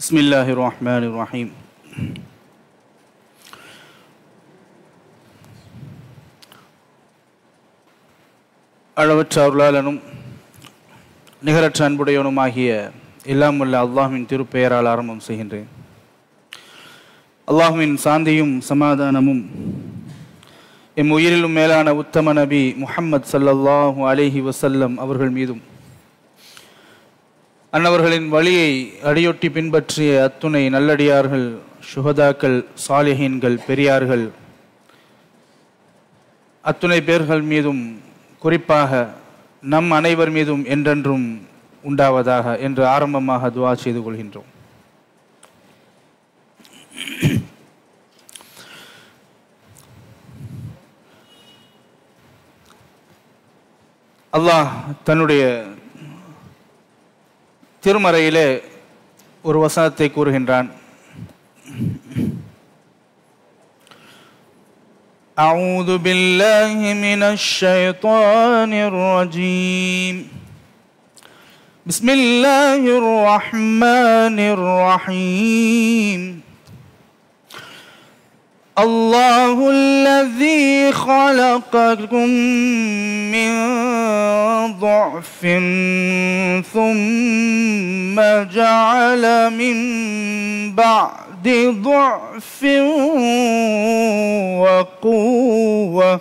بسم الله الرحمن الرحيم அளவற்ற அருளாளனும் நிகரற்ற அன்புடையவனுமாகிய எல்லாம் உள்ள அல்லாஹ்வின் திருப்பெயரால் ஆரம்பம் செய்கின்றேன் அல்லாஹ்வின் சாந்தியும் சமாதானமும் எம் உயிரிலும் மேலான உத்தம நபி முஹம்மது ஸல்லல்லாஹு அலைஹி வஸல்லம் அவர்கள் மீதும் அன்னவர்களின் வழியை அடியொட்டி பின்பற்றிய அத்துணை நல்லடியார்கள் சுகதாக்கள் சாலிஹீன்கள் பெரியார்கள் அத்துணை பேர்கள் மீதும் குறிப்பாக நம் அனைவர் மீதும் என்றென்றும் உண்டாவதாக என்று ஆரம்பமாக துவா செய்து கொள்கின்றோம். அல்லாஹ் தன்னுடைய திருமறையிலே ஒரு வசனத்தை கூறுகின்றான் أعوذ بالله من الشيطان الرجيم بسم الله الرحمن الرحيم الله الذي خلقكم من ضعف ثم جعل من بعد ضعف وقوة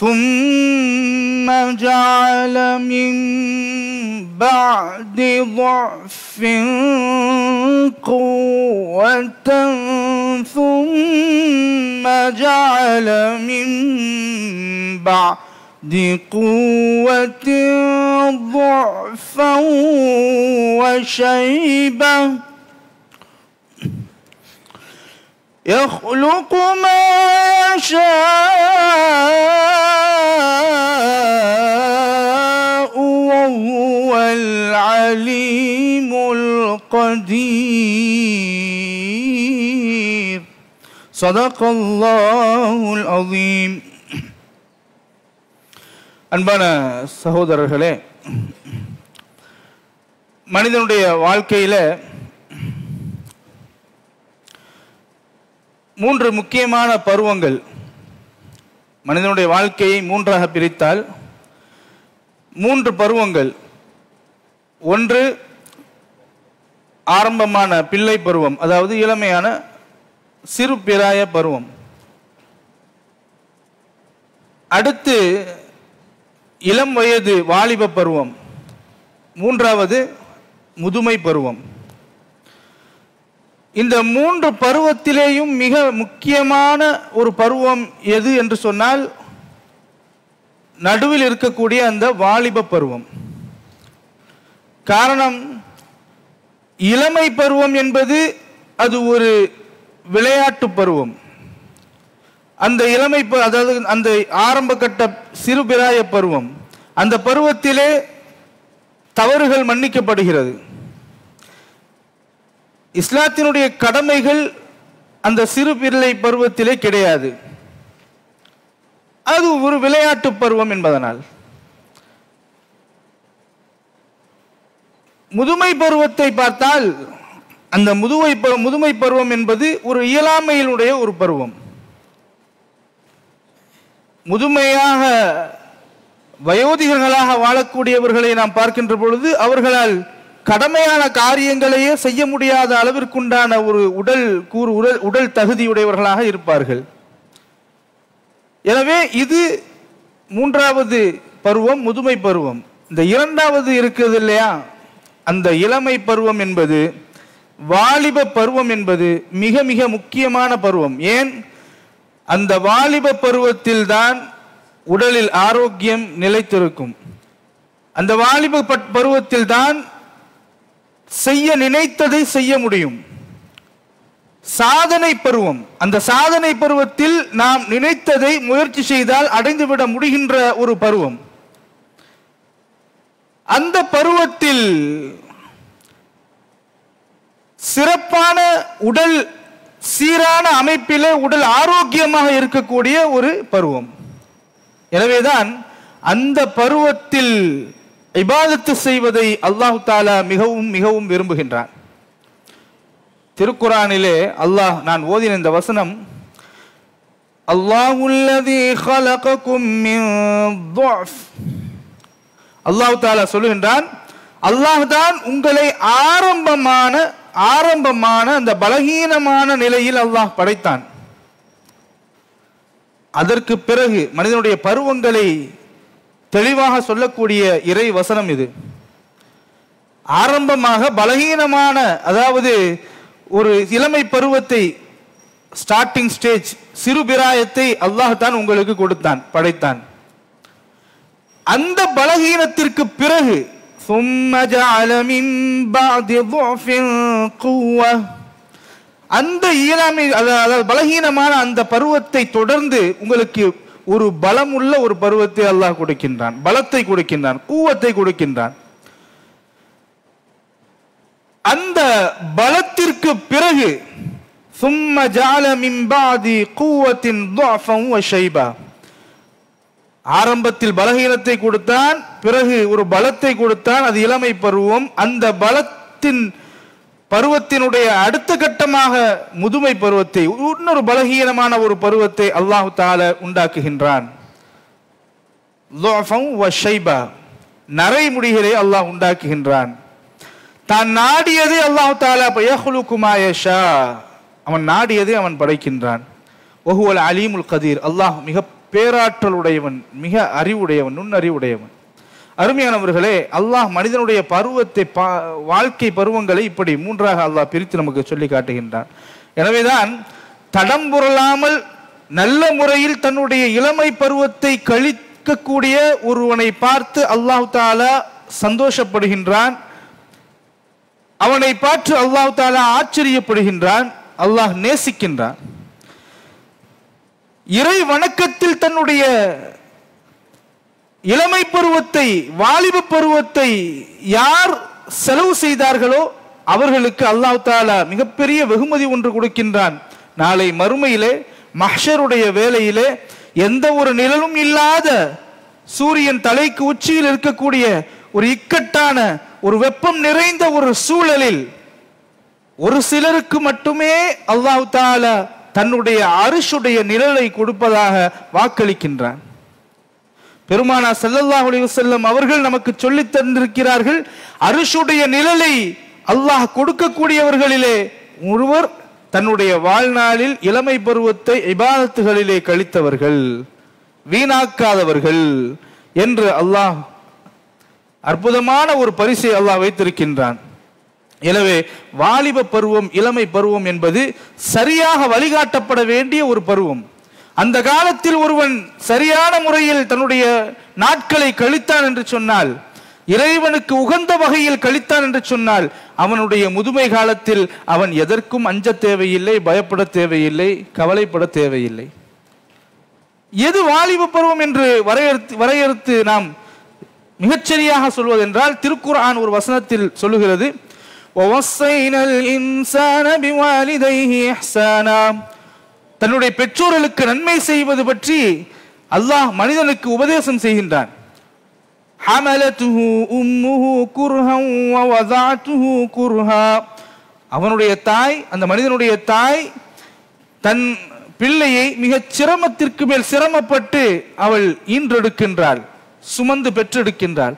ثم جعل من بعد ضعف قوة ثم جعل من بعد قوة ضعفا وشيبة يخلق ما يشاء وهو العليم القدير صدق الله العظيم அன்பான சகோதரர்களே மனிதனுடைய வாழ்க்கையில மூன்று முக்கியமான பருவங்கள். மனிதனுடைய வாழ்க்கையை மூன்றாக பிரித்தால் மூன்று பருவங்கள். ஒன்று ஆரம்பமான பிள்ளை பருவம் அதாவது இளமையான சிறு பிராய பருவம். அடுத்து இளம் வயது வாலிப பருவம். மூன்றாவது முதுமை பருவம். இந்த மூன்று பருவத்திலேயும் மிக முக்கியமான ஒரு பருவம் எது என்று சொன்னால் நடுவில் இருக்கக்கூடிய அந்த வாலிப பருவம். காரணம் இளமை பருவம் என்பது அது ஒரு விளையாட்டு பருவம். அந்த இளமை ப- அதாவது அந்த ஆரம்ப கட்ட சிறுபிராய பருவம். அந்த பருவத்திலே தவறுகள் மன்னிக்கப்படுகிறது. இஸ்லாத்தினுடைய கடமைகள் அந்த சிறு பிள்ளை பருவத்திலே கிடையாது. அது ஒரு விளையாட்டு பருவம் என்பதனால். முதுமை பருவத்தை பார்த்தால் அந்த முதுமை முதுமை பருவம் என்பது ஒரு இயலாமையினுடைய ஒரு பருவம். முதுமையாக வயோதிகர்களாக வாழக்கூடியவர்களை நாம் பார்க்கின்ற பொழுது அவர்களால் கடமையான காரியங்களையே செய்ய முடியாத அளவிற்குண்டான ஒரு உடல் கூறு உடல் உடல் தகுதியுடையவர்களாக இருப்பார்கள். எனவே இது மூன்றாவது பருவம் முதுமை பருவம். இந்த இரண்டாவது இருக்குது இல்லையா? அந்த இளமை பருவம் என்பது வாலிப பருவம் என்பது மிக மிக முக்கியமான பருவம். ஏன்? அந்த வாலிப பருவத்தில்தான் உடலில் ஆரோக்கியம் நிலைத்திருக்கும். அந்த வாலிப பட்- பருவத்தில்தான் செய்ய நினைத்ததை செய்ய முடியும். சாதனை பருவம். அந்த சாதனை பருவத்தில் நாம் நினைத்ததை முயற்சி செய்தால் அடைந்துவிட முடிகின்ற ஒரு பருவம். அந்த பருவத்தில் சிறப்பான உடல் சீரான அமைப்பில உடல் ஆரோக்கியமாக இருக்கக்கூடிய ஒரு பருவம். எனவேதான் அந்த பருவத்தில் இபாதத்து செய்வதை அல்லாஹு தாலா மிகவும் மிகவும் விரும்புகின்றான். திருக்குறானிலே அல்லாஹ் நான் ஓதின இந்த வசனம் அல்லாஹுல்லதி ஹலகக்கும் அல்லாஹு தாலா சொல்லுகின்றான் அல்லாஹ் தான் உங்களை ஆரம்பமான ஆரம்பமான அந்த பலகீனமான நிலையில் அல்லாஹ் படைத்தான். அதற்கு பிறகு மனிதனுடைய பருவங்களை தெளிவாக சொல்லக்கூடிய இறை வசனம் இது. ஆரம்பமாக பலகீனமான அதாவது ஒரு இளமை பருவத்தை ஸ்டார்டிங் ஸ்டேஜ் சிறுபிராயத்தை அல்லாஹ் தான் உங்களுக்கு கொடுத்தான் படைத்தான். அந்த பலகீனத்திற்கு பிறகு அந்த இயலாமை அதாவது பலகீனமான அந்த பருவத்தை தொடர்ந்து உங்களுக்கு ஒரு பலம் உள்ள ஒரு பருவத்தை அல்லாஹ் கொடுக்கின்றான். பலத்தை கொடுக்கின்றான். கூவத்தை கொடுக்கின்றான். அந்த பலத்திற்கு பிறகு சும்ம ஜால மிம்பாதி கூவத்தின் ஆரம்பத்தில் பலகீனத்தை கொடுத்தான் பிறகு ஒரு பலத்தை கொடுத்தான் அது இளமை பருவம். அந்த பலத்தின் பருவத்தினுடைய அடுத்த கட்டமாக முதுமை பருவத்தை இன்னொரு பலகீனமான ஒரு பருவத்தை அல்லாஹு தால உண்டாக்குகின்றான். நரை முடிகளை அல்லாஹ் உண்டாக்குகின்றான். தான் நாடியதை அல்லாஹு தாலா பயகுலு குமாயஷா அவன் நாடியதை அவன் படைக்கின்றான். ஒஹுவல் அலீமுல் கதீர். அல்லாஹ் மிக பேராற்றல் உடையவன் மிக அறிவுடையவன் நுண்ணறிவுடையவன். அருமையானவர்களே அல்லாஹ் மனிதனுடைய பருவத்தை பா- வாழ்க்கை பருவங்களை இப்படி மூன்றாக அல்லாஹ் பிரித்து நமக்கு சொல்லி காட்டுகின்றான். எனவேதான் தடம் புரளாமல் நல்ல முறையில் தன்னுடைய இளமை பருவத்தை கழிக்கக்கூடிய ஒருவனை பார்த்து அல்லாஹ் தாலா சந்தோஷப்படுகின்றான். அவனை பார்த்து அல்லாஹு தாலா ஆச்சரியப்படுகின்றான். அல்லாஹ் நேசிக்கின்றான். இறை வணக்கத்தில் தன்னுடைய இளமை பருவத்தை வாலிப பருவத்தை யார் செலவு செய்தார்களோ அவர்களுக்கு அல்லாஹ் தாலா மிகப்பெரிய வெகுமதி ஒன்று கொடுக்கின்றான். நாளை மறுமையிலே மஹ்ஷருடைய வேலையிலே எந்த ஒரு நிழலும் இல்லாத சூரியன் தலைக்கு உச்சியில் இருக்கக்கூடிய ஒரு இக்கட்டான ஒரு வெப்பம் நிறைந்த ஒரு சூழலில் ஒரு சிலருக்கு மட்டுமே அல்லாஹ் தாலா தன்னுடைய அரிசுடைய நிழலை கொடுப்பதாக வாக்களிக்கின்றான். பெருமானா ஸல்லல்லாஹு செல்லும் அவர்கள் நமக்கு சொல்லித் தந்திருக்கிறார்கள் அரிசுடைய நிழலை அல்லாஹ் கொடுக்கக்கூடியவர்களிலே ஒருவர் தன்னுடைய வாழ்நாளில் இளமை பருவத்தை இபாதத்துகளிலே கழித்தவர்கள் வீணாக்காதவர்கள் என்று அல்லாஹ் அற்புதமான ஒரு பரிசை அல்லாஹ் வைத்திருக்கின்றான். எனவே வாலிப பருவம் இளமை பருவம் என்பது சரியாக வழிகாட்டப்பட வேண்டிய ஒரு பருவம். அந்த காலத்தில் ஒருவன் சரியான முறையில் தன்னுடைய நாட்களை கழித்தான் என்று சொன்னால் இறைவனுக்கு உகந்த வகையில் கழித்தான் என்று சொன்னால் அவனுடைய முதுமை காலத்தில் அவன் எதற்கும் அஞ்ச தேவையில்லை பயப்பட தேவையில்லை கவலைப்பட தேவையில்லை எது வாலிப பருவம் என்று வரையறுத்து வரையறுத்து நாம் மிகச்சரியாக சொல்வதென்றால் திருக்குர்ஆன் ஒரு வசனத்தில் சொல்லுகிறது وَوَصَّيْنَا الْإِنسَانَ بِوَالِدَيْهِ إِحْسَانًا தன்னுடைய பெற்றோர்களுக்கு நன்மை செய்வது பற்றி அல்லாஹ் மனிதனுக்கு உபதேசம் செய்கின்றான் حَمَلَتْهُ أُمُّهُ كُرْهًا وَوَضَعَتْهُ كُرْهًا அவனுடைய தாய் அந்த மனிதனுடைய தாய் தன் பிள்ளையை மிகச் சிரமத்திற்கு மேல் சிரமப்பட்டு அவள் ஈன்றெடுக்கின்றாள் சுமந்து பெற்றெடுக்கின்றாள்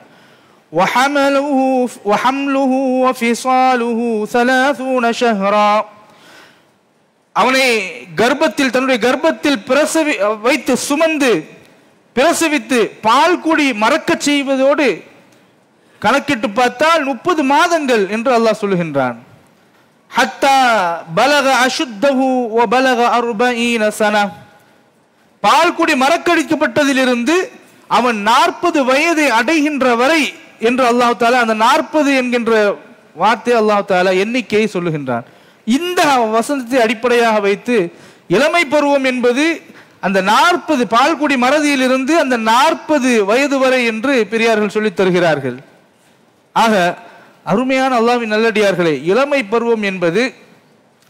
وحمله وحمله وفصاله ثلاثون شهرا அவனை கர்ப்பத்தில் தன்னுடைய கர்ப்பத்தில் பிரசவி வைத்து சுமந்து பிரசவித்து பால் குடி மறக்கச் செய்வதோடு கணக்கிட்டு பார்த்தால் முப்பது மாதங்கள் என்று அல்லாஹ் சொல்லுகின்றான். ஹத்தா பலக அசுத்தஹு வ பலக அர்பஈன சனா. பால் குடி மறக்கடிக்கப்பட்டதிலிருந்து அவன் நாற்பது வயதை அடைகின்ற வரை என்று அல்லாஹ் தாலா அந்த நாற்பது என்கின்ற வார்த்தை அல்லாஹ் தாலா எண்ணிக்கையை சொல்லுகின்றான். இந்த வசனத்தை அடிப்படையாக வைத்து இளமை பருவம் என்பது அந்த நாற்பது பால்குடி மறதியிலிருந்து அந்த நாற்பது வயது வரை என்று பெரியார்கள் சொல்லித் தருகிறார்கள். ஆக அருமையான அல்லாவின் நல்லடியார்களே இளமை பருவம் என்பது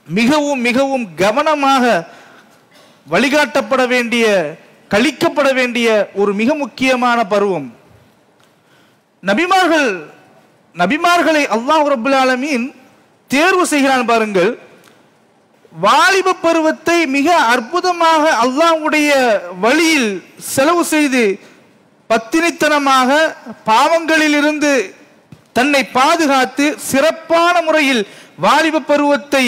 மிகவும் மிகவும் கவனமாக வழிகாட்டப்பட வேண்டிய கழிக்கப்பட வேண்டிய ஒரு மிக முக்கியமான பருவம். நபிமார்கள் நபிமார்களை அல்லாஹ் ரபுல் ஆலமீன் தேர்வு செய்கிறான் பாருங்கள். வாலிப பருவத்தை மிக அற்புதமாக அல்லாஹ்வுடைய வழியில் செலவு செய்து பத்தினித்தனமாக பாவங்களிலிருந்து தன்னை பாதுகாத்து சிறப்பான முறையில் வாலிப பருவத்தை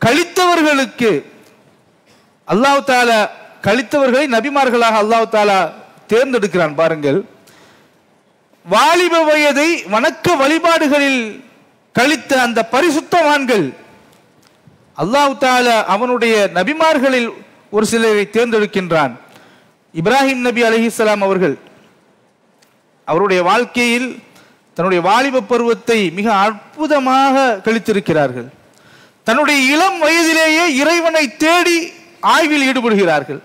கழித்தவர்களுக்கு அல்லாஹ் தாலா கழித்தவர்களை நபிமார்களாக அல்லாஹ் தாலா தேர்ந்தெடுக்கிறான் பாருங்கள். வாலிப வயதை வணக்க வழிபாடுகளில் கழித்த அந்த பரிசுத்தவான்கள் அல்லாஹு தால அவனுடைய நபிமார்களில் ஒரு சிலரை தேர்ந்தெடுக்கின்றான். இப்ராஹிம் நபி அலிஹிஸ்லாம் அவர்கள் அவருடைய வாழ்க்கையில் தன்னுடைய வாலிப பருவத்தை மிக அற்புதமாக கழித்திருக்கிறார்கள். தன்னுடைய இளம் வயதிலேயே இறைவனை தேடி ஆய்வில் ஈடுபடுகிறார்கள்.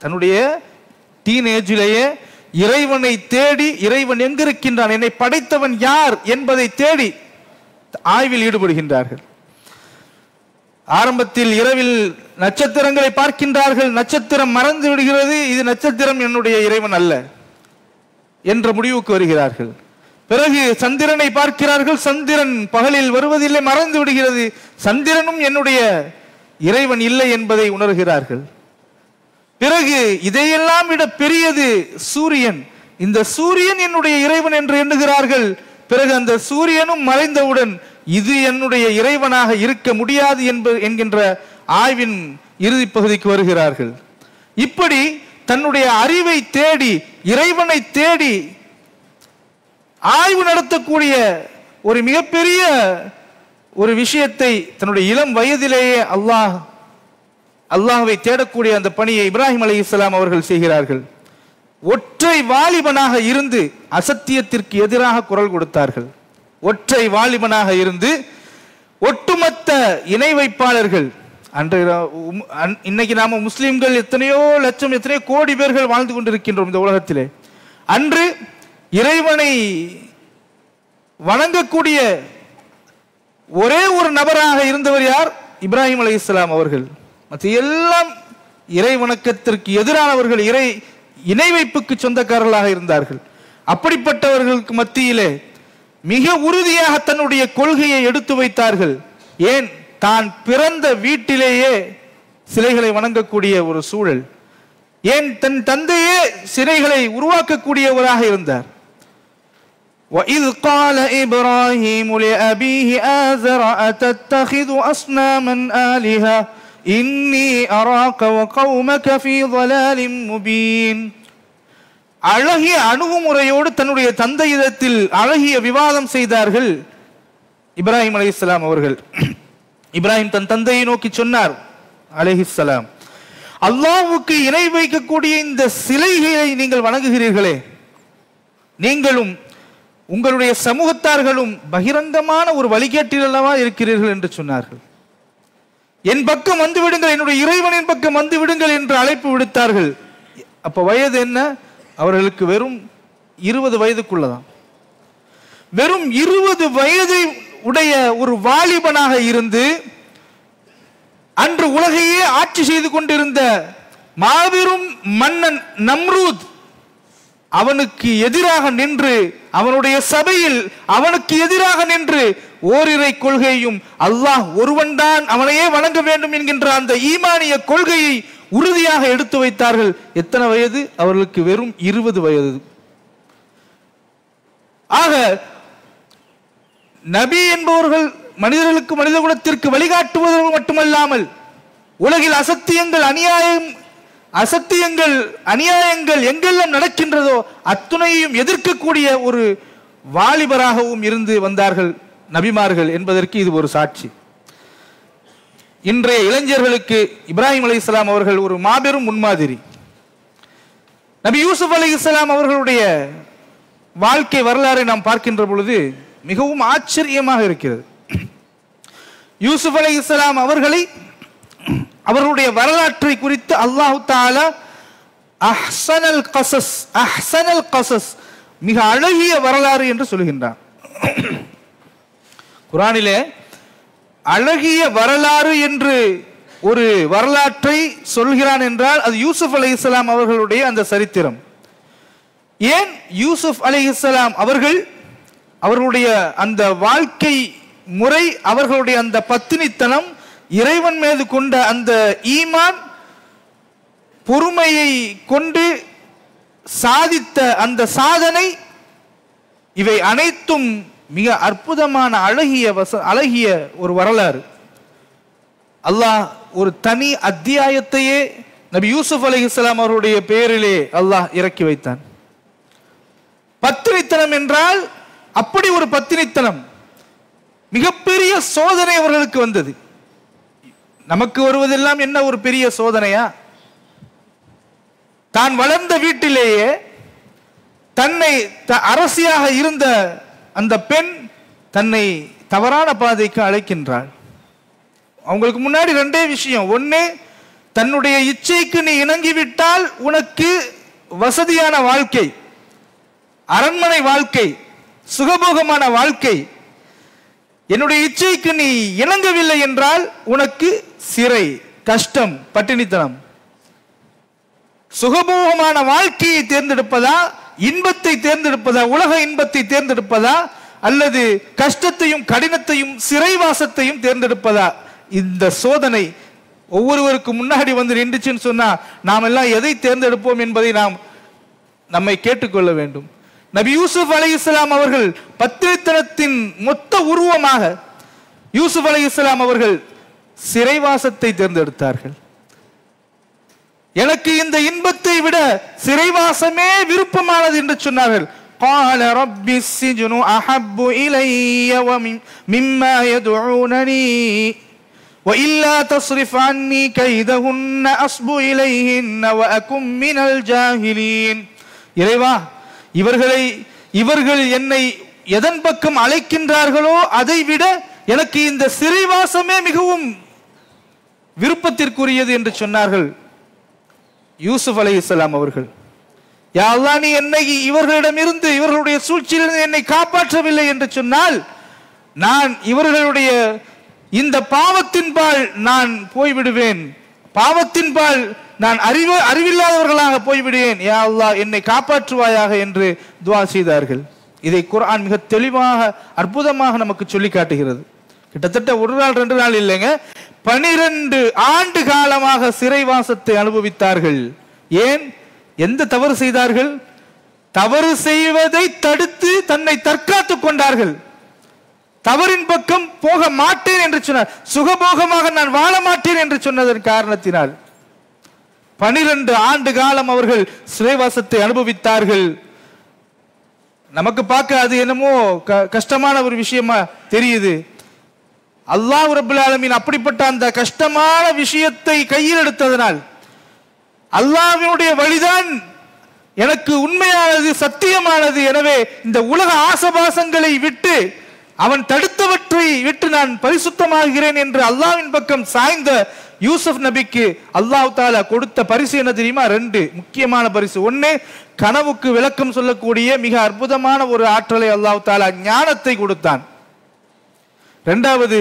தன்னுடைய டீனேஜிலேயே இறைவனை தேடி இறைவன் எங்கிருக்கின்றான் என்னை படைத்தவன் யார் என்பதை தேடி ஆய்வில் ஈடுபடுகின்றார்கள். ஆரம்பத்தில் இரவில் நட்சத்திரங்களை பார்க்கின்றார்கள். நட்சத்திரம் மறந்து விடுகிறது. இது நட்சத்திரம் என்னுடைய இறைவன் அல்ல என்ற முடிவுக்கு வருகிறார்கள். பிறகு சந்திரனை பார்க்கிறார்கள். சந்திரன் பகலில் வருவதில்லை மறந்து விடுகிறது. சந்திரனும் என்னுடைய இறைவன் இல்லை என்பதை உணர்கிறார்கள். பிறகு இதையெல்லாம் விட பெரியது சூரியன். இந்த சூரியன் என்னுடைய இறைவன் என்று எண்ணுகிறார்கள். பிறகு அந்த சூரியனும் மறைந்தவுடன் இது என்னுடைய இறைவனாக இருக்க முடியாது என்பது என்கின்ற ஆய்வின் இறுதி பகுதிக்கு வருகிறார்கள். இப்படி தன்னுடைய அறிவை தேடி இறைவனை தேடி ஆய்வு நடத்தக்கூடிய ஒரு மிகப்பெரிய ஒரு விஷயத்தை தன்னுடைய இளம் வயதிலேயே அல்லாஹ் அல்லாஹுவை தேடக்கூடிய அந்த பணியை இப்ராஹிம் அலி இஸ்லாம் அவர்கள் செய்கிறார்கள். ஒற்றை வாலிபனாக இருந்து அசத்தியத்திற்கு எதிராக குரல் கொடுத்தார்கள். ஒற்றை வாலிபனாக இருந்து ஒட்டுமொத்த இணை வைப்பாளர்கள் அன்று இன்னைக்கு நாம முஸ்லிம்கள் எத்தனையோ லட்சம் எத்தனையோ கோடி பேர்கள் வாழ்ந்து கொண்டிருக்கின்றோம் இந்த உலகத்திலே. அன்று இறைவனை வணங்கக்கூடிய ஒரே ஒரு நபராக இருந்தவர் யார்? இப்ராஹிம் அலி இஸ்லாம் அவர்கள். மற்ற எல்லாம் இறை வணக்கத்திற்கு எதிரானவர்கள் இறை இணை வைப்புக்கு சொந்தக்காரர்களாக இருந்தார்கள் அப்படிப்பட்டவர்களுக்கு மத்தியிலே மிக உறுதியாக தன்னுடைய கொள்கையை எடுத்து வைத்தார்கள் ஏன் தான் பிறந்த வீட்டிலேயே சிலைகளை வணங்கக்கூடிய ஒரு சூழல் ஏன் தன் தந்தையே சிலைகளை உருவாக்கக்கூடியவராக இருந்தார் وإذ قال إبراهيم لأبيه آزر أتتخذ أصناما آلهة إني أراك وقومك في ضلال مبين அழகிய அணுகுமுறையோடு தன்னுடைய தந்தையிடத்தில் அழகிய விவாதம் செய்தார்கள் இப்ராஹிம் அலைஹிஸ்ஸலாம் அவர்கள் இப்ராஹிம் தன் தந்தையை நோக்கி சொன்னார் அலைஹிஸ்ஸலாம் அல்லாஹ்வுக்கு இணை வைக்கக்கூடிய இந்த சிலைகளை நீங்கள் வணங்குகிறீர்களே நீங்களும் உங்களுடைய சமூகத்தார்களும் பகிரங்கமான ஒரு வழிகேட்டில் அல்லவா இருக்கிறீர்கள் என்று சொன்னார்கள் என் பக்கம் வந்து விடுங்கள் என்னுடைய இறைவனின் பக்கம் வந்து விடுங்கள் என்று அழைப்பு விடுத்தார்கள். அப்ப வயது என்ன? அவர்களுக்கு வெறும் இருபது வயதுக்குள்ளதான். வெறும் இருபது வயதை உடைய ஒரு வாலிபனாக இருந்து அன்று உலகையே ஆட்சி செய்து கொண்டிருந்த மாபெரும் மன்னன் நம்ரூத் அவனுக்கு எதிராக நின்று அவனுடைய சபையில் அவனுக்கு எதிராக நின்று ஓரிரை கொள்கையும் அல்லாஹ் ஒருவன்தான் அவனையே வணங்க வேண்டும் என்கின்ற அந்த ஈமானிய கொள்கையை உறுதியாக எடுத்து வைத்தார்கள். எத்தனை வயது? அவர்களுக்கு வெறும் இருபது வயது. ஆக நபி என்பவர்கள் மனிதர்களுக்கு மனித குலத்திற்கு வழிகாட்டுவதற்கு மட்டுமல்லாமல் உலகில் அசத்தியங்கள் அநியாயம் அசத்தியங்கள் அநியாயங்கள் எங்கெல்லாம் நடக்கின்றதோ அத்துணையையும் எதிர்க்கக்கூடிய ஒரு வாலிபராகவும் இருந்து வந்தார்கள். நபிமார்கள் என்பதற்கு இது ஒரு சாட்சி. இன்றைய இளைஞர்களுக்கு இப்ராஹிம் அலைஹிஸ்ஸலாம் அவர்கள் ஒரு மாபெரும் முன்மாதிரி. நபி யூசுப் அலைஹிஸ்ஸலாம் அவர்களுடைய வாழ்க்கை வரலாறை நாம் பார்க்கின்ற பொழுது மிகவும் ஆச்சரியமாக இருக்கிறது. யூசுப் அலைஹிஸ்ஸலாம் அவர்களை அவர்களுடைய வரலாற்றை குறித்து அல்லாஹு தாலா அஹ்சனல் கசஸ் அஹ்சனல் கசஸ் மிக அழகிய வரலாறு என்று சொல்கின்றான். குரானிலே அழகிய வரலாறு என்று ஒரு வரலாற்றை சொல்கிறான் என்றால் அது யூசுப் அலைஹிஸ்ஸலாம் அவர்களுடைய அந்த சரித்திரம். ஏன் யூசுப் அலைஹிஸ்ஸலாம் அவர்கள் அவர்களுடைய அந்த வாழ்க்கை முறை அவர்களுடைய அந்த பத்தினித்தனம் இறைவன் மீது கொண்ட அந்த ஈமான் பொறுமையை கொண்டு சாதித்த அந்த சாதனை இவை அனைத்தும் மிக அற்புதமான அழகிய வச அழகிய ஒரு வரலாறு. அல்லாஹ் ஒரு தனி அத்தியாயத்தையே நபி யூசுப் அலைஹிஸ்ஸலாம் அவருடைய பெயரிலே அல்லாஹ் இறக்கி வைத்தான். பத்தினித்தனம் என்றால் அப்படி ஒரு பத்தினித்தனம் மிகப்பெரிய சோதனை அவர்களுக்கு வந்தது. நமக்கு வருவதெல்லாம் என்ன ஒரு பெரிய சோதனையா? தான் வளர்ந்த வீட்டிலேயே தன்னை அரசியாக இருந்த அந்த பெண் தன்னை தவறான பாதைக்கு அழைக்கின்றாள். அவங்களுக்கு முன்னாடி ரெண்டே விஷயம். ஒன்று தன்னுடைய இச்சைக்கு நீ இணங்கிவிட்டால் உனக்கு வசதியான வாழ்க்கை அரண்மனை வாழ்க்கை சுகபோகமான வாழ்க்கை. என்னுடைய இச்சைக்கு நீ இணங்கவில்லை என்றால் உனக்கு சிறை கஷ்டம் பட்டினித்தனம். சுகபோகமான வாழ்க்கையை தேர்ந்தெடுப்பதா இன்பத்தை தேர்ந்தெடுப்பதா உலக இன்பத்தை தேர்ந்தெடுப்பதா அல்லது கஷ்டத்தையும் கடினத்தையும் சிறைவாசத்தையும் தேர்ந்தெடுப்பதா? இந்த சோதனை ஒவ்வொருவருக்கு முன்னாடி வந்து நின்றுச்சுன்னு சொன்னா நாம் எல்லாம் எதை தேர்ந்தெடுப்போம் என்பதை நாம் நம்மை கேட்டுக்கொள்ள வேண்டும். நபி யூசுப் அலைஹிஸ்ஸலாம் அவர்கள் பத்திரித்தனத்தின் மொத்த உருவமாக யூசுப் அலைஹிஸ்ஸலாம் அவர்கள் சிறைவாசத்தை தேர்ந்தெடுத்தார்கள். எனக்கு இந்த இன்பத்தை விட சிறைவாசமே விருப்பமானது என்று சொன்னார்கள் قال رب السجن أحب إلي ومن- مما يدعونني وإلا تصرف عني كيدهن أصب إليهن وأكن من الجاهلين இறைவா இவர்களை இவர்கள் என்னை எதன் பக்கம் அழைக்கின்றார்களோ அதை விட எனக்கு இந்த சிறைவாசமே மிகவும் விருப்பத்திற்குரியது என்று சொன்னார்கள் யூசுப் அலைஹிஸ்ஸலாம் அவர்கள் யா நீ என்னை இவர்களிடமிருந்து இவர்களுடைய சூழ்ச்சியிலிருந்து என்னை காப்பாற்றவில்லை என்று சொன்னால் நான் இவர்களுடைய இந்த பாவத்தின்பால் நான் போய்விடுவேன். பாவத்தின்பால் நான் அறிவு அறிவில்லாதவர்களாக போய்விடுவேன். யா அல்லா என்னை காப்பாற்றுவாயாக என்று துவா செய்தார்கள். இதை குர்ஆன் மிக தெளிவாக அற்புதமாக நமக்கு சொல்லி காட்டுகிறது. கிட்டத்தட்ட ஒரு நாள் ரெண்டு நாள் இல்லைங்க. பனிரெண்டு ஆண்டு காலமாக சிறைவாசத்தை அனுபவித்தார்கள். ஏன்? எந்த தவறு செய்தார்கள்? தவறு செய்வதை தடுத்து தன்னை தற்காத்துக் கொண்டார்கள். தவறின் பக்கம் போக மாட்டேன் என்று சொன்னார். சுகபோகமாக நான் வாழ மாட்டேன் என்று சொன்னதன் காரணத்தினால். பனிரெண்டு ஆண்டு காலம் அவர்கள் சிறைவாசத்தை அனுபவித்தார்கள். நமக்கு பார்க்க அது என்னமோ க- கஷ்டமான ஒரு விஷயமா தெரியுது. அல்லாஹ் ரபுல் ஆலமின் அப்படிப்பட்ட அந்த கஷ்டமான விஷயத்தை கையில் எடுத்ததனால் அல்லாவினுடைய வழிதான் எனக்கு உண்மையானது சத்தியமானது. எனவே இந்த உலக ஆசபாசங்களை விட்டு அவன் தடுத்தவற்றை விட்டு நான் பரிசுத்தமாகிறேன் என்று அல்லாஹ்வின் பக்கம் சாய்ந்த யூசப் நபிக்கு அல்லாஹ் தாலா கொடுத்த பரிசு என்ன தெரியுமா? ரெண்டு. முக்கியமான பரிசு. ஒன்னு கனவுக்கு விளக்கம் சொல்லக்கூடிய மிக அற்புதமான ஒரு ஆற்றலை அல்லாஹ் தாலா ஞானத்தை கொடுத்தான். ரெண்டாவது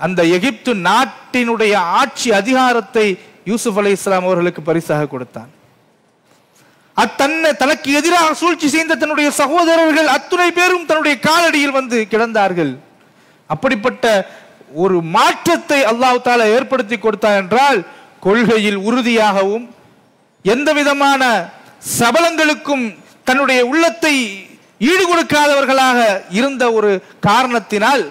அந்த எகிப்து நாட்டினுடைய ஆட்சி அதிகாரத்தை யூசுப் அலி இஸ்லாம் அவர்களுக்கு பரிசாக கொடுத்தான். அத்தன்னை தனக்கு எதிராக சூழ்ச்சி செய்த தன்னுடைய சகோதரர்கள் அத்துணை பேரும் தன்னுடைய காலடியில் வந்து கிடந்தார்கள். அப்படிப்பட்ட ஒரு மாற்றத்தை அல்லாஹு தாலா ஏற்படுத்தி கொடுத்தார் என்றால் கொள்கையில் உறுதியாகவும் எந்த விதமான சபலங்களுக்கும் தன்னுடைய உள்ளத்தை ஈடு கொடுக்காதவர்களாக இருந்த ஒரு காரணத்தினால்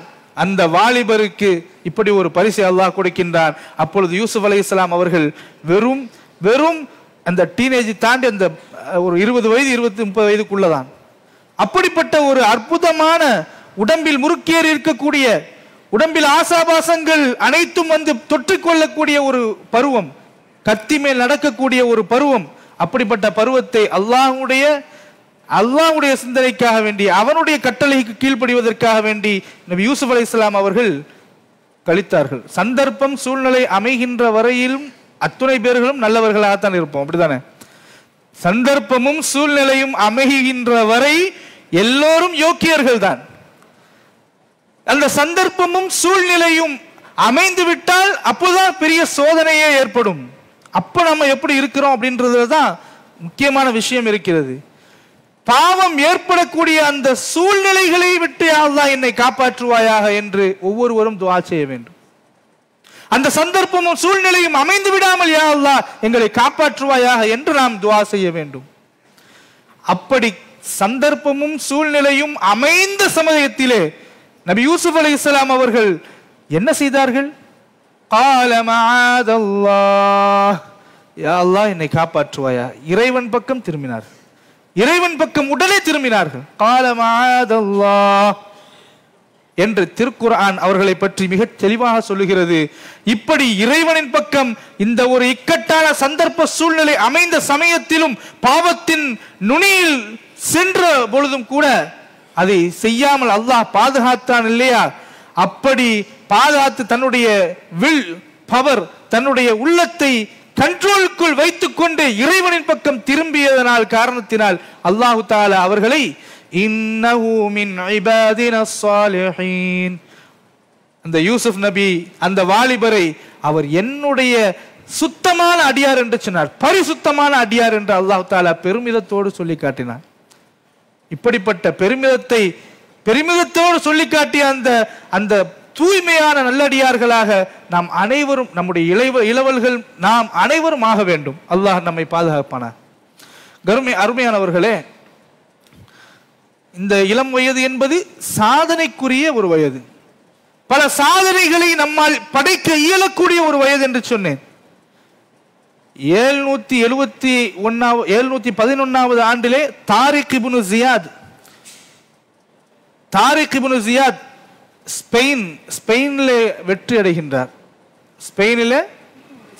அந்த வாலிபருக்கு இப்படி ஒரு பரிசை அல்லாஹ் கொடுக்கின்றான். அப்பொழுது யூசுப் அலைஹிஸ்ஸலாம் அவர்கள் வெறும் வெறும் அந்த டீனேஜ் தாண்டி அந்த ஒரு இருபது வயது இருபத்தி முப்பது வயதுக்குள்ளதான். அப்படிப்பட்ட ஒரு அற்புதமான உடம்பில் முறுக்கேறி இருக்கக்கூடிய உடம்பில் ஆசாபாசங்கள் அனைத்தும் வந்து தொற்றிக்கொள்ளக்கூடிய ஒரு பருவம் கத்தி மேல் நடக்கக்கூடிய ஒரு பருவம் அப்படிப்பட்ட பருவத்தை அல்லாஹுடைய அல்லாவுடைய சிந்தனைக்காக வேண்டி அவனுடைய கட்டளைக்கு கீழ்ப்படிவதற்காக வேண்டி நபி யூசுப் அலைஹிஸ்ஸலாம் அவர்கள் கழித்தார்கள். சந்தர்ப்பம் சூழ்நிலை அமைகின்ற வரையிலும் அத்துணை பேர்களும் நல்லவர்களாகத்தான் இருப்போம். அப்படித்தானே? சந்தர்ப்பமும் சூழ்நிலையும் அமைகின்ற வரை எல்லோரும் யோக்கியர்கள் தான் அந்த சந்தர்ப்பமும் சூழ்நிலையும் அமைந்து விட்டால் அப்போதான் பெரிய சோதனையே ஏற்படும். அப்ப நம்ம எப்படி இருக்கிறோம் அப்படின்றதுல தான் முக்கியமான விஷயம் இருக்கிறது. பாவம் ஏற்படக்கூடிய அந்த சூழ்நிலைகளை விட்டு அல்லாஹ் என்னை காப்பாற்றுவாயாக என்று ஒவ்வொருவரும் துவா செய்ய வேண்டும். அந்த சந்தர்ப்பமும் சூழ்நிலையும் அமைந்து விடாமல் யா அல்லா எங்களை காப்பாற்றுவாயாக என்று நாம் துவா செய்ய வேண்டும். அப்படி சந்தர்ப்பமும் சூழ்நிலையும் அமைந்த சமயத்திலே நபி யூசுப் அலி இஸ்லாம் அவர்கள் என்ன செய்தார்கள்? காலமாதல்லா யா அல்லா என்னை காப்பாற்றுவாயா? இறைவன் பக்கம் திரும்பினார்கள். இறைவன் பக்கம் உடனே திரும்பினார்கள். காலமாதல்லா என்று திருக்குரான் அவர்களை பற்றி மிக தெளிவாக சொல்லுகிறது. இப்படி இறைவனின் பக்கம் இந்த ஒரு இக்கட்டான சந்தர்ப்ப சூழ்நிலை அமைந்த சமயத்திலும் பாவத்தின் நுனியில் சென்ற பொழுதும் கூட அதை செய்யாமல் அல்லாஹ் பாதுகாத்தான் இல்லையா? அப்படி பாதுகாத்து தன்னுடைய வில் பவர் தன்னுடைய உள்ளத்தை கண்ட்ரோலுக்குள் வைத்துக்கொண்டு இறைவனின் பக்கம் திரும்பியதனால் காரணத்தினால் அல்லாஹு தாலா அவர்களை அந்த யூசுப் நபி அந்த வாலிபரை அவர் என்னுடைய சுத்தமான அடியார் என்று சொன்னார். பரிசுத்தமான அடியார் என்று அல்லாஹு தாலா பெருமிதத்தோடு சொல்லி காட்டினார். இப்படிப்பட்ட பெருமிதத்தை பெருமிதத்தோடு சொல்லி காட்டிய அந்த அந்த தூய்மையான நல்லடியார்களாக நாம் அனைவரும் நம்முடைய இளைவ இளவல்கள் நாம் அனைவரும் ஆக வேண்டும். அல்லாஹ் நம்மை பாதுகாப்பான கருமை அருமையானவர்களே இந்த இளம் வயது என்பது சாதனைக்குரிய ஒரு வயது. பல சாதனைகளை நம்மால் படைக்க இயலக்கூடிய ஒரு வயது என்று சொன்னேன். ஏழ்நூத்தி எழுபத்தி ஒன்னாவது ஏழ்நூத்தி பதினொன்னாவது ஆண்டிலே தாரிக் இபுனு ஜியாத் தாரிக் இபுனு ஜியாத் ஸ்பெயின் ஸ்பெயினில் வெற்றி அடைகின்றார். ஸ்பெயினில்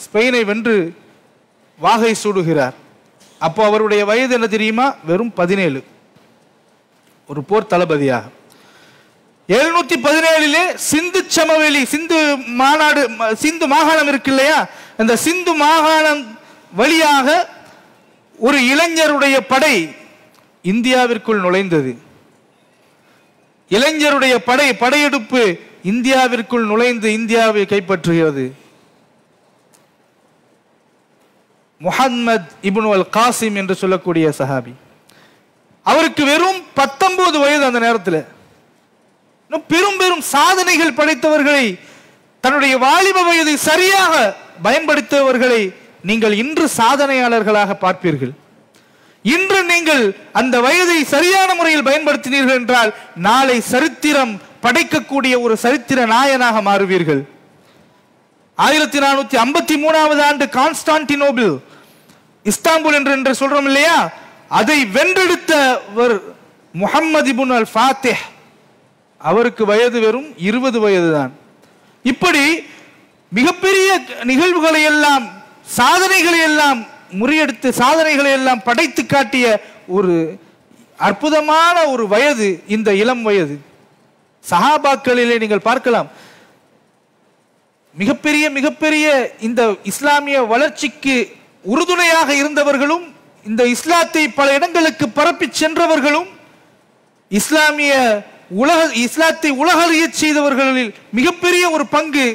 ஸ்பெயினை வென்று வாகை சூடுகிறார். அப்போ அவருடைய வயது என்ன தெரியுமா? வெறும் பதினேழு. ஒரு போர் தளபதியாக. எழுநூத்தி பதினேழிலே சிந்து சமவெளி சிந்து மாநாடு சிந்து மாகாணம் இருக்கு இல்லையா? அந்த சிந்து மாகாணம் வழியாக ஒரு இளைஞருடைய படை இந்தியாவிற்குள் நுழைந்தது. இளைஞருடைய படை படையெடுப்பு இந்தியாவிற்குள் நுழைந்து இந்தியாவை கைப்பற்றுகிறது. முஹம்மத் இபுனு அல் காசிம் என்று சொல்லக்கூடிய சஹாபி. அவருக்கு வெறும் பத்தொன்பது வயது அந்த நேரத்தில். பெரும் பெரும் சாதனைகள் படைத்தவர்களை தன்னுடைய வாலிப வயதை சரியாக பயன்படுத்தவர்களை நீங்கள் இன்று சாதனையாளர்களாக பார்ப்பீர்கள். இன்று நீங்கள் அந்த வயதை சரியான முறையில் பயன்படுத்தினீர்கள் என்றால் நாளை சரித்திரம் படைக்கக்கூடிய ஒரு சரித்திர நாயனாக மாறுவீர்கள். ஆயிரத்தி நானூத்தி ஐம்பத்தி மூணாவது ஆண்டு கான்ஸ்டான்டினோபிள் இஸ்தாம்புல் என்று என்று சொல்றோம் இல்லையா? அதை வென்றெடுத்தவர் முகம்மது இபுன் அல் ஃபாத்தே அவருக்கு வயது வெறும் இருபது வயது தான் இப்படி மிகப்பெரிய நிகழ்வுகளை எல்லாம் சாதனைகளை எல்லாம் முறியடித்து சாதனைகளை எல்லாம் படைத்து காட்டிய ஒரு அற்புதமான ஒரு வயது இந்த இளம் வயது. சஹாபாக்களிலே நீங்கள் பார்க்கலாம். மிகப்பெரிய மிகப்பெரிய இந்த இஸ்லாமிய வளர்ச்சிக்கு உறுதுணையாக இருந்தவர்களும் இந்த இஸ்லாத்தை பல இடங்களுக்கு பரப்பி சென்றவர்களும் இஸ்லாமிய உலக இஸ்லாத்தை உலகறிய செய்தவர்களில் மிகப்பெரிய ஒரு பங்கு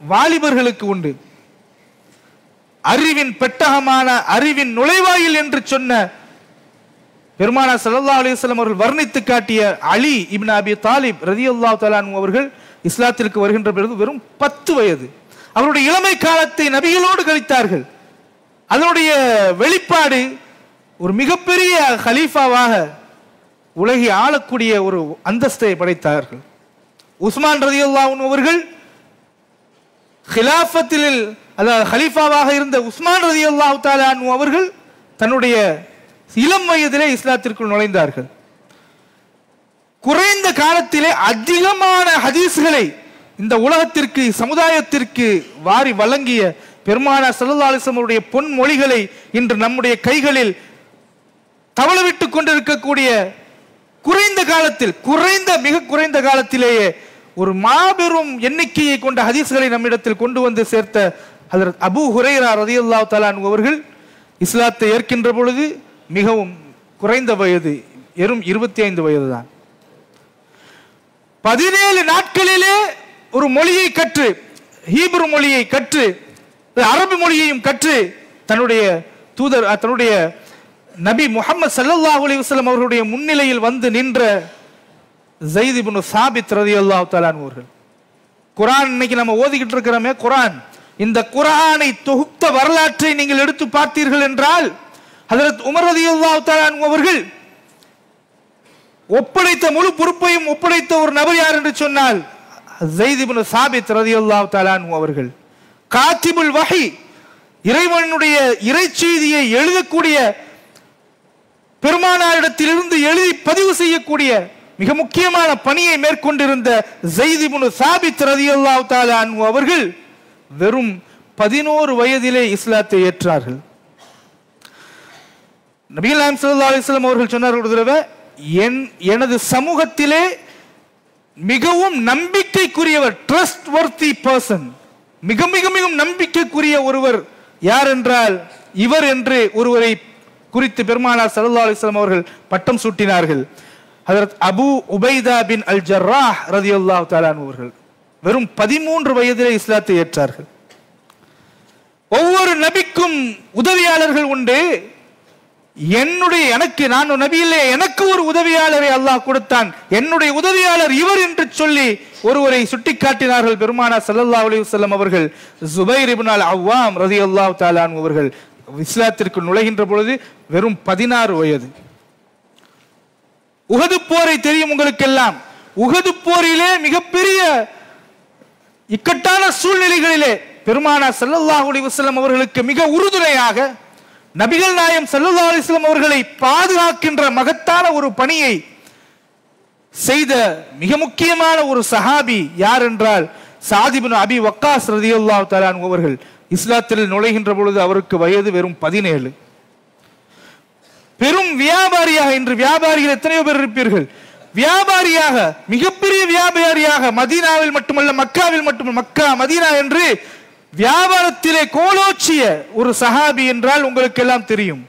வாலிபர்களுக்கு உண்டு. அறிவின் பெட்டகமான அறிவின் நுழைவாயில் என்று சொன்ன பெருமானா சல்லா அலிஸ்லாம் அவர்கள் வர்ணித்து காட்டிய அலி இப்னு அபி தாலிப் ரதி அல்லா தலான் அவர்கள் இஸ்லாத்திற்கு வருகின்ற பிறகு வெறும் பத்து வயது. அவருடைய இளமை காலத்தை நபிகளோடு கழித்தார்கள். அதனுடைய வெளிப்பாடு ஒரு மிகப்பெரிய ஹலீஃபாவாக உலகை ஆளக்கூடிய ஒரு அந்தஸ்தை படைத்தார்கள். உஸ்மான் ரதியுல்லாஹு அன்ஹு அவர்கள் ஹிலாஃபத்தில் அதாவது ஹலீஃபாவாக இருந்த உஸ்மான் ரதி அல்லா அன்ஹு அவர்கள் தன்னுடைய இளம் வயதிலே இஸ்லாத்திற்குள் நுழைந்தார்கள். குறைந்த காலத்திலே அதிகமான ஹதீஸ்களை இந்த உலகத்திற்கு சமுதாயத்திற்கு வாரி வழங்கிய பெருமானா ஸல்லல்லாஹு பொன்மொழிகளை அவருடைய இன்று நம்முடைய கைகளில் தவளவிட்டுக் கொண்டிருக்கக்கூடிய குறைந்த காலத்தில் குறைந்த மிக குறைந்த காலத்திலேயே ஒரு மாபெரும் எண்ணிக்கையை கொண்ட ஹதீஸ்களை நம்மிடத்தில் கொண்டு வந்து சேர்த்த ஹலரத் அபூ ஹுரைரா ரதியல்லாஹு அல்லா தலான் அவர்கள் இஸ்லாத்தை ஏற்கின்ற பொழுது மிகவும் குறைந்த வயது வெறும் இருபத்தி ஐந்து வயது தான் பதினேழு நாட்களிலே ஒரு மொழியை கற்று ஹீப்ரு மொழியை கற்று அரபு மொழியையும் கற்று தன்னுடைய தூதர் தன்னுடைய நபி முகமது சல்லாஹ் அலி வஸ்லம் அவர்களுடைய முன்னிலையில் வந்து நின்ற ஜெயித் சாபித் ரதி அல்லா தலான் அவர்கள். குரான் இன்னைக்கு நம்ம ஓதிக்கிட்டு இருக்கிறோமே குரான். இந்த குரானை தொகுத்த வரலாற்றை நீங்கள் எடுத்து பார்த்தீர்கள் என்றால் அதற்கு உமரதி அவர்கள் ஒப்படைத்த முழு பொறுப்பையும் ஒப்படைத்த ஒரு நபர் யார் என்று சொன்னால் ஜெயித் சாபித் ரதி தஆலா அன்ஹு அவர்கள். காத்திபுல் வகை இறைவனுடைய இறைச்செய்தியை எழுதக்கூடிய பெருமானாரிடத்திலிருந்து எழுதி பதிவு செய்யக்கூடிய மிக முக்கியமான பணியை மேற்கொண்டிருந்த ஜெயித் சாபித் ரதி தஆலா அன்ஹு அவர்கள் வெறும் பதினோரு வயதிலே இஸ்லாத்தை ஏற்றார்கள். நபிகள் நாயம் அவர்கள் சொன்னார் ஒரு தடவை என் எனது சமூகத்திலே மிகவும் நம்பிக்கைக்குரியவர் ட்ரஸ்ட் வர்த்தி பர்சன் மிக மிக மிக நம்பிக்கைக்குரிய ஒருவர் யார் என்றால் இவர் என்று ஒருவரை குறித்து பெருமானார் சல்லா அலிஸ்லாம் அவர்கள் பட்டம் சூட்டினார்கள். ஹஜரத் அபு உபைதா பின் அல் ஜர்ராஹ் ரதியுல்லா தாலான் அவர்கள். வெறும் பதிமூன்று வயதிலே இஸ்லாத்தை ஏற்றார்கள். ஒவ்வொரு நபிக்கும் உதவியாளர்கள் உண்டு. என்னுடைய எனக்கு நான் நபியிலே நபி இல்லை எனக்கு ஒரு உதவியாளரை அல்லாஹ் கொடுத்தான். என்னுடைய உதவியாளர் இவர் என்று சொல்லி ஒருவரை சுட்டிக்காட்டினார்கள் பெருமானா சல்லல்லா அலி வல்லம் அவர்கள். ஜுபைர் இப்னு அவ்வாம் ரதி அல்லாஹ் தாலான் அவர்கள் இஸ்லாத்திற்கு நுழைகின்ற பொழுது வெறும் பதினாறு வயது. உகது போரை தெரியும் உங்களுக்கெல்லாம். உகது போரிலே மிகப்பெரிய இக்கட்டான சூழ்நிலைகளிலே பெருமானா ஸல்லல்லாஹு அலைஹி அவர்களுக்கு மிக உறுதுணையாக நபிகள் நாயம் ஸல்லல்லாஹு அலைஹி அவர்களை பாதுகாக்கின்ற மகத்தான ஒரு பணியை செய்த மிக முக்கியமான ஒரு சஹாபி யார் என்றால் சாதிபின் அபி வக்காஸ் ரதியுல்லா தஆலா அவர்கள். இஸ்லாத்தில் நுழைகின்ற பொழுது அவருக்கு வயது வெறும் பதினேழு. பெரும் வியாபாரியாக இன்று வியாபாரிகள் எத்தனையோ பேர் இருப்பீர்கள். வியாபாரியாக மிகப்பெரிய வியாபாரியாக மதீனாவில் மட்டுமல்ல மக்காவில் மட்டுமல்ல மக்கா மதீனா என்று வியாபாரத்திலே கோலோச்சிய ஒரு சஹாபி என்றால் உங்களுக்கு எல்லாம் தெரியும்.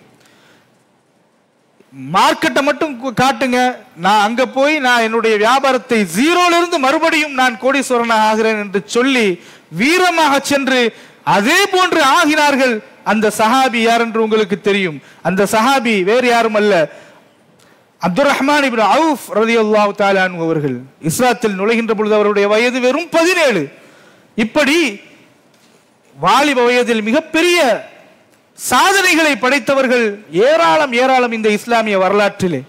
மார்க்கெட்டை மட்டும் காட்டுங்க. நான் அங்க போய் நான் என்னுடைய வியாபாரத்தை ஜீரோல இருந்து மறுபடியும் நான் கோடீஸ்வரனாக ஆகிறேன் என்று சொல்லி வீரமாக சென்று அதே போன்று ஆகினார்கள் அந்த சஹாபி யார் என்று உங்களுக்கு தெரியும். அந்த சஹாபி வேறு யாரும் அல்ல. அப்துல் ரஹ்மான் இப்னு அவுஃப் ரலியல்லாஹு தஆலா அவர்கள் இஸ்லாத்தில் நுழைகின்ற பொழுது அவருடைய வயது வெறும் பதினேழு. இப்படி வாலிப வயதில் மிகப்பெரிய சாதனைகளை படைத்தவர்கள் ஏராளம் ஏராளம் இந்த இஸ்லாமிய வரலாற்றிலே.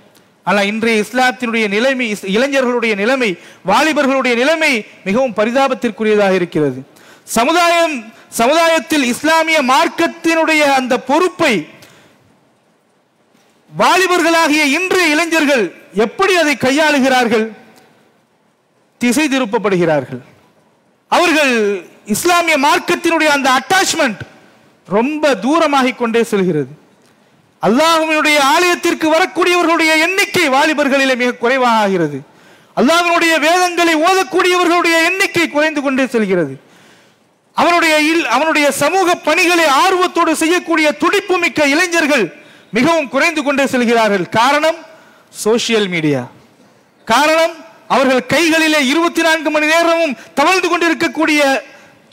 ஆனால் இன்றைய இஸ்லாத்தினுடைய நிலைமை இஸ்- இளைஞர்களுடைய நிலைமை வாலிபர்களுடைய நிலைமை மிகவும் பரிதாபத்திற்குரியதாக இருக்கிறது. சமுதாயம் சமுதாயத்தில் இஸ்லாமிய மார்க்கத்தினுடைய அந்த பொறுப்பை வாலிபர்களாகிய இன்றைய இளைஞர்கள் எப்படி அதை கையாளுகிறார்கள்? திசை திருப்பப்படுகிறார்கள். அவர்கள் இஸ்லாமிய மார்க்கத்தினுடைய அந்த அட்டாச்மெண்ட் ரொம்ப தூரமாகிக் கொண்டே செல்கிறது. அல்லாஹினுடைய ஆலயத்திற்கு வரக்கூடியவர்களுடைய எண்ணிக்கை வாலிபர்களிலே மிக குறைவாக ஆகிறது அல்லாஹினுடைய வேதங்களை ஓதக்கூடியவர்களுடைய எண்ணிக்கை குறைந்து கொண்டே செல்கிறது. அவனுடைய இல்- அவனுடைய சமூக பணிகளை ஆர்வத்தோடு செய்யக்கூடிய துடிப்பு மிக்க இளைஞர்கள் மிகவும் குறைந்து கொண்டே செல்கிறார்கள். காரணம் சோசியல் மீடியா காரணம் அவர்கள் கைகளிலே இருபத்தி நான்கு மணி நேரமும் தவழ்ந்து கொண்டிருக்கக்கூடிய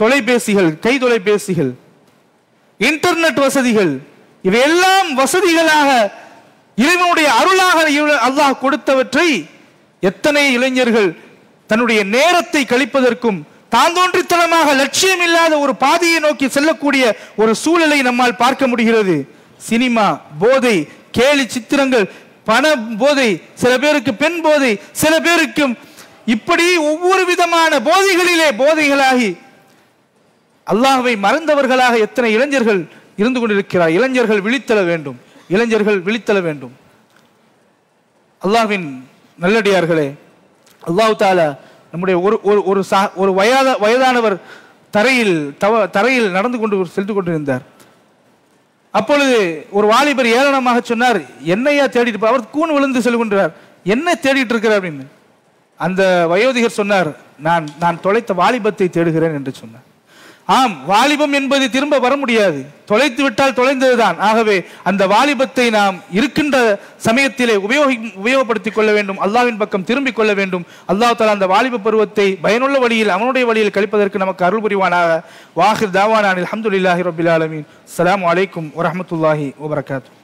தொலைபேசிகள் கை தொலைபேசிகள் இன்டர்நெட் வசதிகள் இவையெல்லாம் வசதிகளாக இறைவனுடைய அருளாக அல்லாஹ் கொடுத்தவற்றை எத்தனை இளைஞர்கள் தன்னுடைய நேரத்தை கழிப்பதற்கும் தாந்தோன்றித்தனமாக லட்சியம் இல்லாத ஒரு பாதையை நோக்கி செல்லக்கூடிய ஒரு சூழலை நம்மால் பார்க்க முடிகிறது. சினிமா போதை கேலி சித்திரங்கள் பண போதை சில பேருக்கு பெண் போதை சில பேருக்கு இப்படி ஒவ்வொரு விதமான போதைகளிலே போதைகளாகி அல்லாஹை மறந்தவர்களாக எத்தனை இளைஞர்கள் இருந்து கொண்டிருக்கிறார்? இளைஞர்கள் விழித்தல வேண்டும். இளைஞர்கள் விழித்தல வேண்டும். அல்லாஹ்வின் நல்லடியார்களே அல்லாஹ் தாலா நம்முடைய ஒரு ஒரு ஒரு சா- ஒரு வயதா வயதானவர் தரையில் தவ தரையில் நடந்து கொண்டு சென்று கொண்டிருந்தார். அப்பொழுது ஒரு வாலிபர் ஏளனமாக சொன்னார் என்னையா தேடிட்டு அவர் கூன் விழுந்து செல்கின்றார் என்ன தேடிட்டு இருக்கிறார் அப்படின்னு. அந்த வயோதிகர் சொன்னார் நான் நான் தொலைத்த வாலிபத்தை தேடுகிறேன் என்று சொன்னார். ஆம் வாலிபம் என்பது திரும்ப வர முடியாது. தொலைத்து விட்டால் தொலைந்ததுதான். ஆகவே அந்த வாலிபத்தை நாம் இருக்கின்ற சமயத்திலே உபயோகி உபயோகப்படுத்திக் கொள்ள வேண்டும். அல்லாவின் பக்கம் திரும்பிக் கொள்ள வேண்டும். அல்லாஹ் தலா அந்த வாலிப பருவத்தை பயனுள்ள வழியில் அவனுடைய வழியில் கழிப்பதற்கு நமக்கு அருள் புரிவானாக. வாஹிர் தாவானான் அல்ஹம்துலில்லாஹி ரபில் ஆலமின். அலாம் அலைக்கும் வரமத்துல்லாஹி வபரகாத்து